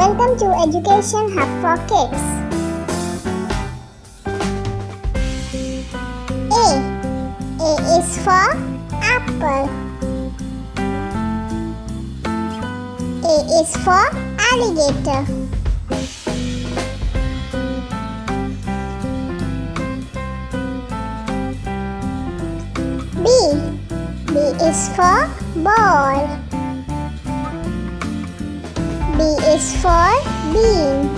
Welcome to Education Hub for Kids. A. A is for apple. A is for alligator. B. B is for ball. For bean.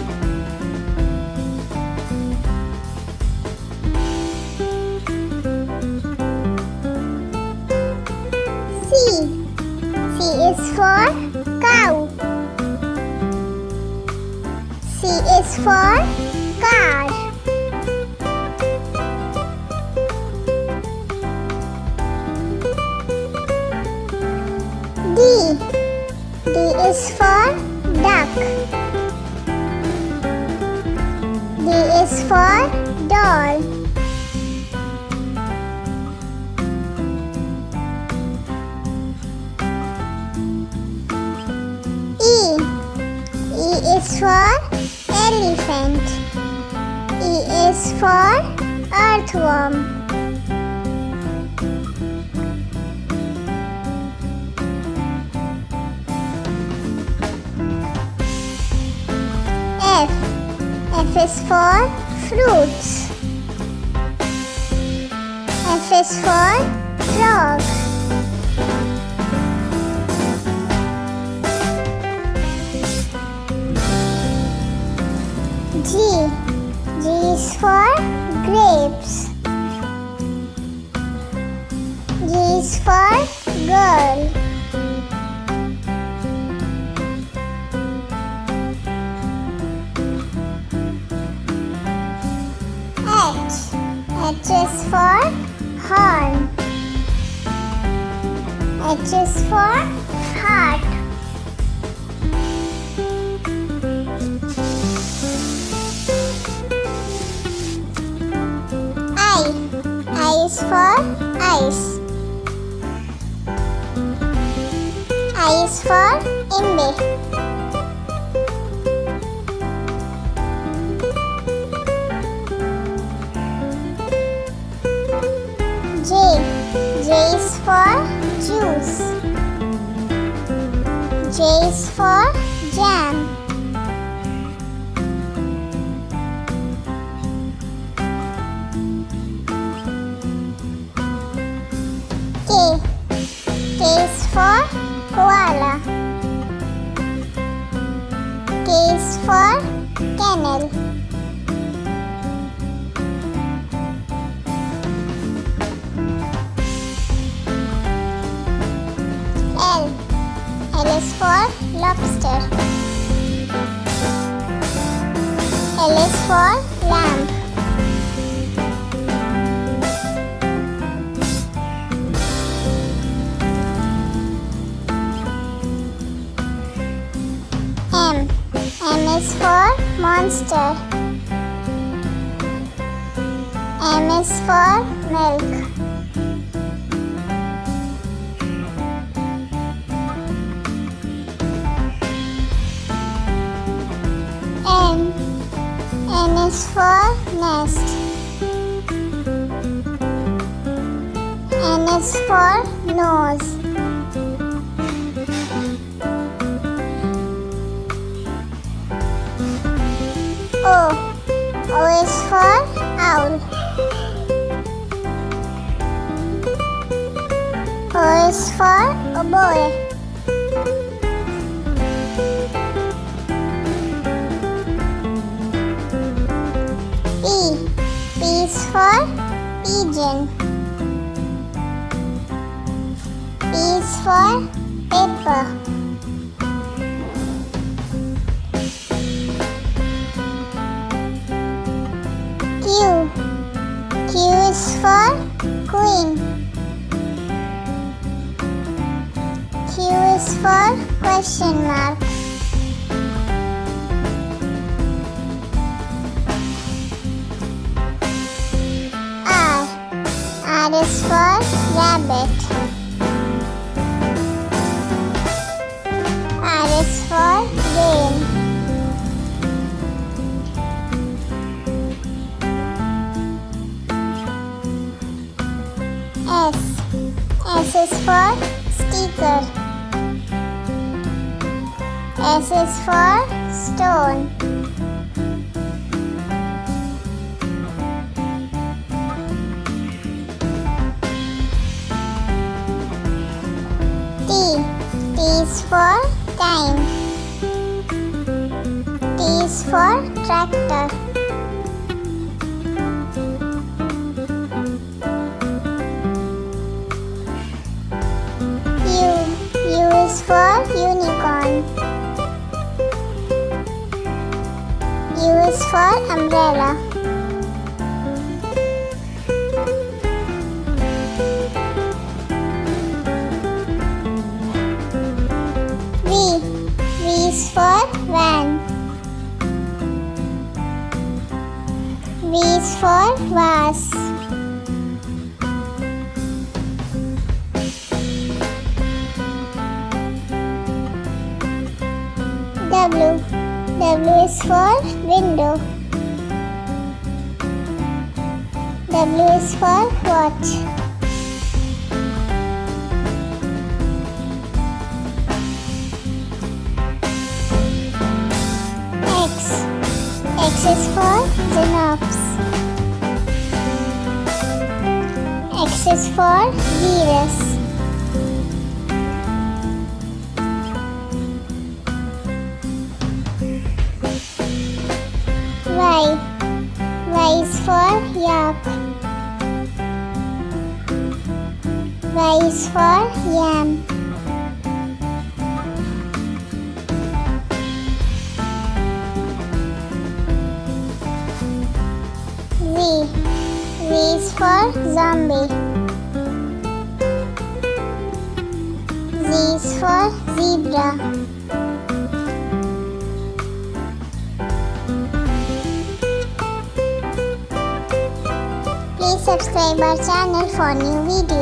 C. C is for cow. C is for car. D. D is for duck. D is for doll. E. E is for elephant. E is for earthworm. F is for fruits. F is for frog. G. G is for grapes. G is for girl. H. H is for horn. H is for heart. I. I is for ice. I is for imbe. Juice. J is for jam. K. K is for koala. K is for kennel. Lobster. L is for lamb. M. M is for monster. M is for milk. Is for nest. N is for nose. Oh, oh, o. O is for owl. Oh, o is for oboe. For pigeon. P is for paper. Q. Q is for queen. Q is for question mark. R is for rabbit. R is for rain. S. S is for sticker. S is for stone. For time. T is for tractor. U. U is for unicorn. U is for umbrella. Van. V is for vase. W. W is for window. W is for watch. Is for Xenops. X is for virus. Y. Y is for yak. Y is for yam. Zombie. Z is for zebra. Please subscribe our channel for new videos.